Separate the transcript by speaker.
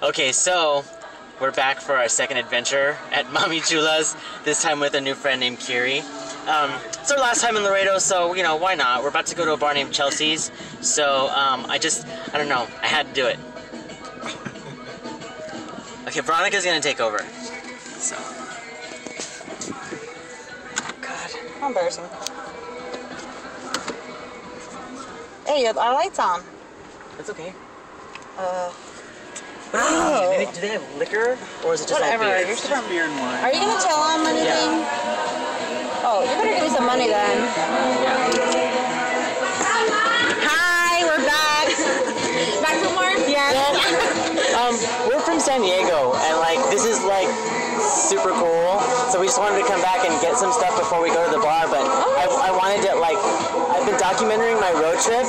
Speaker 1: Okay, so we're back for our second adventure at Mami Chula's, this time with a new friend named Kiri. Um, it's our last time in Laredo, so, you know, why not? We're about to go to a bar named Chelsea's, so um, I just, I don't know, I had to do it. Okay, Veronica's gonna take over. So. God.
Speaker 2: How embarrassing. Hey, our lights on.
Speaker 1: That's okay.
Speaker 2: Uh,
Speaker 1: they? Do they, have liquor? Or is it just
Speaker 2: whatever.
Speaker 1: all beer?
Speaker 2: You're
Speaker 3: It's just beer and wine.
Speaker 2: Are you gonna tell them anything? Oh, you better give me some money then. Hi, we're back. back for more? Yes.
Speaker 1: Um, we're from San Diego, and like this is like super cool. So we just wanted to come back and get some stuff before we go to the bar. But I, I wanted to like I've been documenting my road trip.